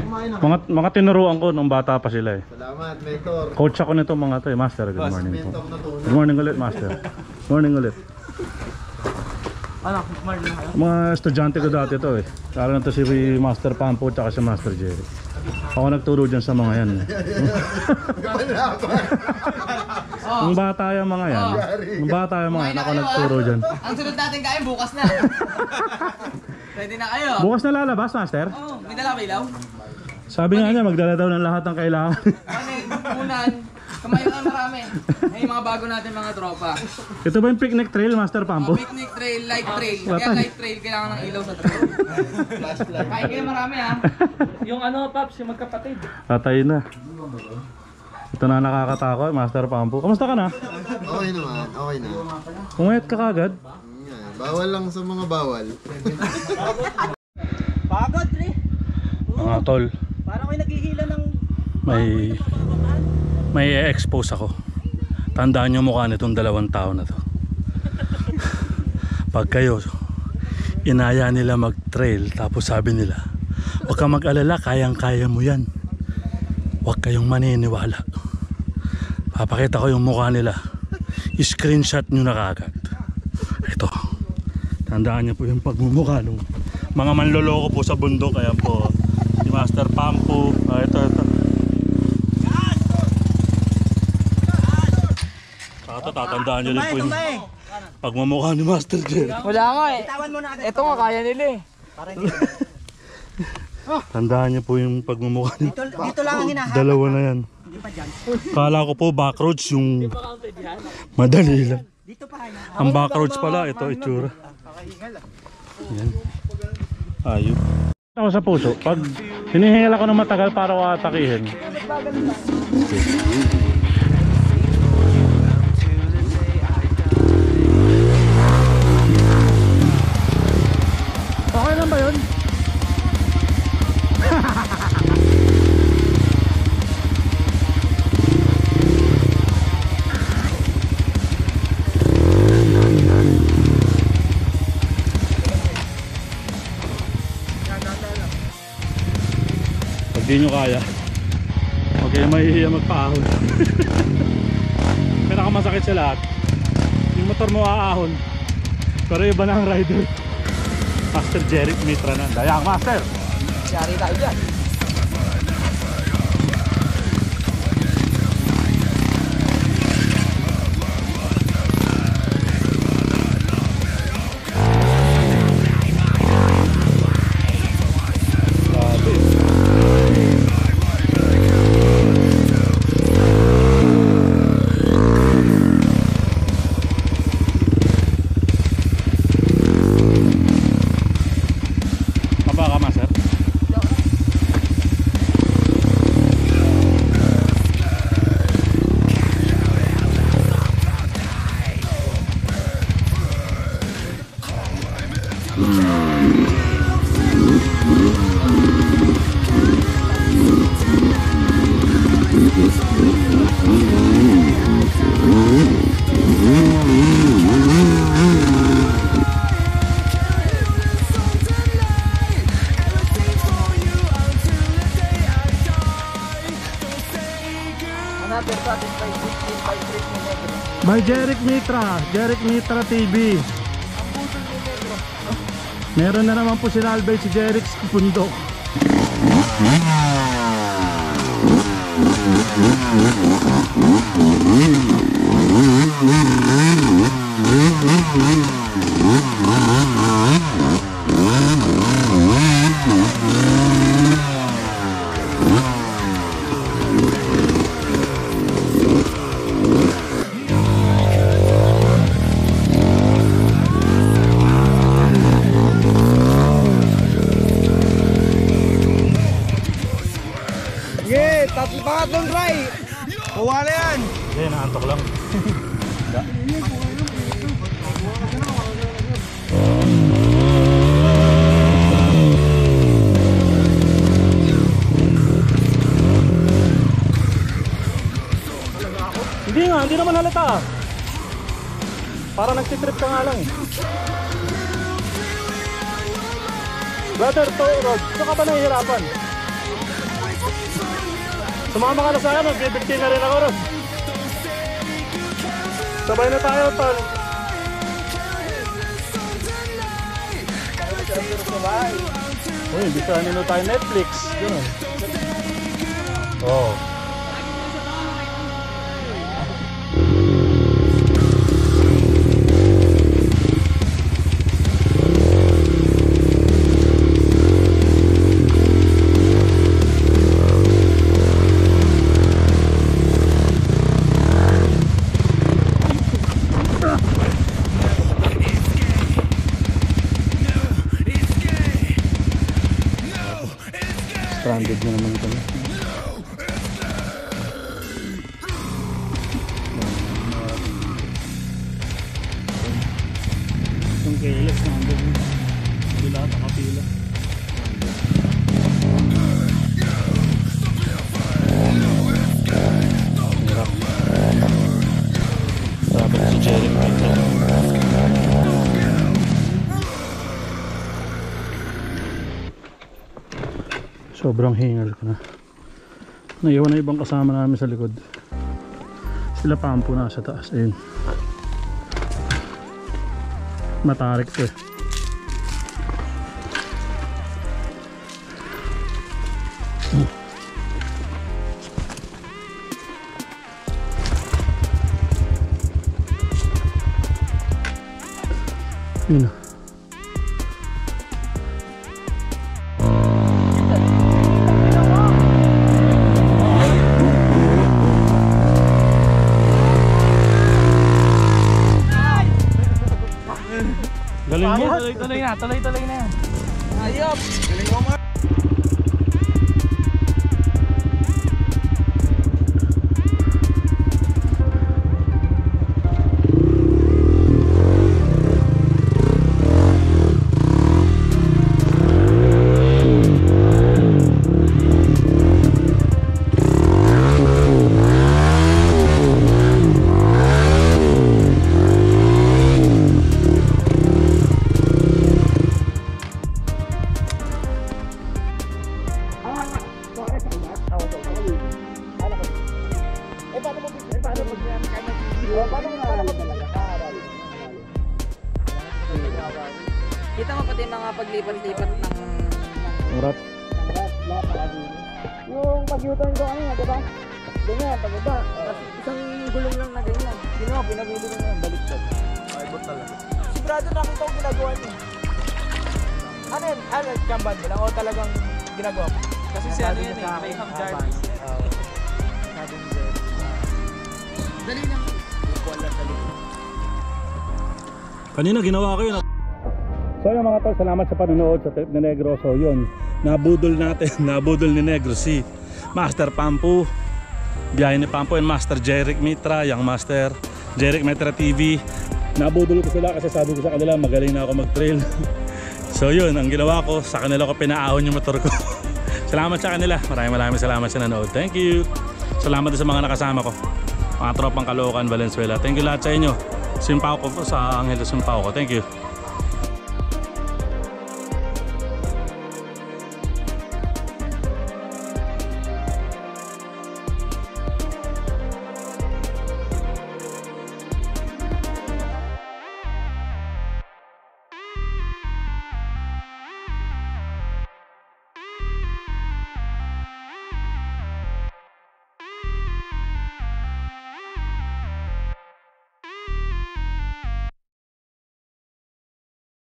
mga, mga tinuruan ko nung bata pa sila eh. Salamat, mentor. Coach ako nito mga to eh. Master, good Boss, morning po. mentor na tunay. Good morning ulit, Master. Morning ulit. Ano, Marlon kayo? Mga estudyante ko dati to eh. Lalo na to si Master Pampo at si Master Jerry. Ako nagturo dyan sa mga yan. eh. Nung bata yung mga yan. Nung bata yung mga yan, ako nagturo dyan. Ang sunod natin kain bukas na. Ready na kayo? Bukas na lalabas, Master? Oo, oh, may dala ba ilaw? Sabi nga niya, magdala daw ng lahat ng kailangan. Ano eh, unan, kamayo na marami. Ay, mga bago natin mga tropa. Ito ba yung picnic trail, Master Pampo? picnic trail, light trail. Wala Kaya light trail, kailangan ng ilaw sa trail. Kain kayo marami ha. Yung ano, Paps, yung magkapatid. Patay na. Ito na nakakatakot, Master Pampo. Kamusta ka na? Okay naman, okay na. Umayat ka kagad? Yan, Bawal lang sa mga bawal. Pagod, pre. Mga tol, Parang may naghihila ng... may may expose ako. Tandaan niyo mukha nitong dalawang tao na to. Pag kayo inaya nila mag-trail tapos sabi nila, huwag kang mag-alala, kayang-kaya mo yan. Huwag kayong maniniwala. Papakita ko yung mukha nila. I-screenshot nyo na kagad. Ito. Tandaan niyo po yung pagmumukha ng mga manloloko po sa bundok. Ayan po. Si Master Pampo. Ah, ito, ito. Saka ito, tatandaan niyo rin po yung Tumbay! pagmumukha ni Master Jerry. Wala nga eh. Ito nga, kaya nila eh. Tandaan niyo po yung pagmumukha niyo. Dito, dito lang ang hinahanap. Dalawa na yan. Hindi pa dyan. Kala ko po backroads yung madali lang. Dito pa hinahanap. Ang backroads pala, ito itsura. Yan. Ayun. Ako sa puso, pag hinihingal ako ng matagal para atakihin. Nyo kaya, huwag kayo mahihiya magpaahon. Pinakamasakit sa lahat, yung motor mo aahon, pero iba na ang rider. Master Jeric Mitra na. Dayang Master! Yari tayo dyan. Satisfied by Jeric Mitra, Jeric Mitra TV. Meron na naman po si Albert si Jeric sa. Naantok lang. Hindi nga, hindi naman halata. Para nagtitrip ka nga lang eh. Brother, to, Rod, saan ka ba nahihirapan? Sumama ka na sa akin, magbibigti na rin ako ron. Sabay na tayo, tol. Uy, hindi sa ano tayo Netflix. Ganun. Oh. Stranded na naman kami. Sobrang hingal ko na. Naiwan na ibang kasama namin sa likod. Sila pampo na sa taas. Ayun. Matarik to eh. Yun. Galing mo. Tuloy-tuloy na, tuloy-tuloy na. Ayop! Eh, paglipat-lipat ng Urat. yung pag-U-turn ko kanina, di ba? Ganyan, pababa. Tapos isang gulong lang na ganyan. Sino, pinabili ko na baliktad. Sigurado nakita ko ginagawa niya. Ano yun? Ano, jamban mo lang o talagang ginagawa mo? Kasi si ano yan eh, may hang Jarvis. Oo. Sabi ni Zed. Dali lang. Wala sa likod. Kanina ginawa ko yun. So yung mga tol, salamat sa panonood sa trip ni Negro. So yun, nabudol natin, nabudol ni Negro si Master Pampu. Biyahe ni Pampu and Master Jeric Mitra, yung Master Jeric Mitra TV. Nabudol ko sila kasi sabi ko sa kanila magaling na ako mag-trail. so yun, ang ginawa ko, sa kanila ko pinaahon yung motor ko. salamat sa kanila. Maraming maraming salamat sa nanood. Thank you. Salamat din sa mga nakasama ko. Mga tropang Caloocan, Valenzuela. Thank you lahat sa inyo. Simpao ko po sa Angeles Simpao ko. Thank you.